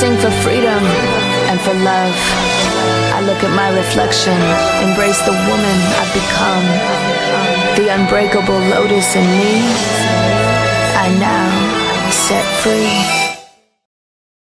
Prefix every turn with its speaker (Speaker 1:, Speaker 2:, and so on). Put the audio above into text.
Speaker 1: sing for freedom and for love. I look at my reflection, embrace the woman I've become. The unbreakable lotus in me, I now set free.